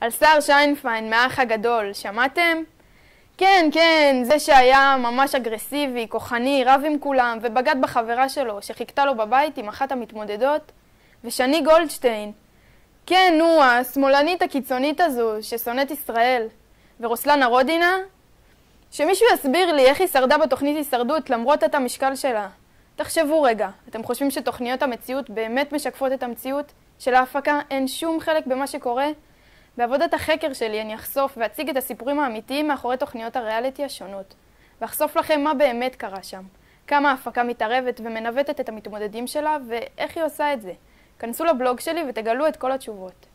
על שר שיינפיין מהאח הגדול, שמעתם? כן, כן, זה שהיה ממש אגרסיבי, כוחני, רב עם כולם, ובגד בחברה שלו, שחיכתה לו בבית עם אחת המתמודדות. ושני גולדשטיין. כן, נו, השמאלנית הקיצונית הזו, ששונאת ישראל. ורוסלנה רודינה? שמישהו יסביר לי איך היא שרדה בתוכנית הישרדות למרות את המשקל שלה. תחשבו רגע, אתם חושבים שתוכניות המציאות באמת משקפות את המציאות? שלהפקה אין שום חלק במה שקורה? בעבודת החקר שלי אני אחשוף ואציג את הסיפורים האמיתיים מאחורי תוכניות הריאליטי השונות. ואחשוף לכם מה באמת קרה שם. כמה ההפקה מתערבת ומנווטת את המתמודדים שלה, ואיך היא עושה את זה. כנסו לבלוג שלי ותגלו את כל התשובות.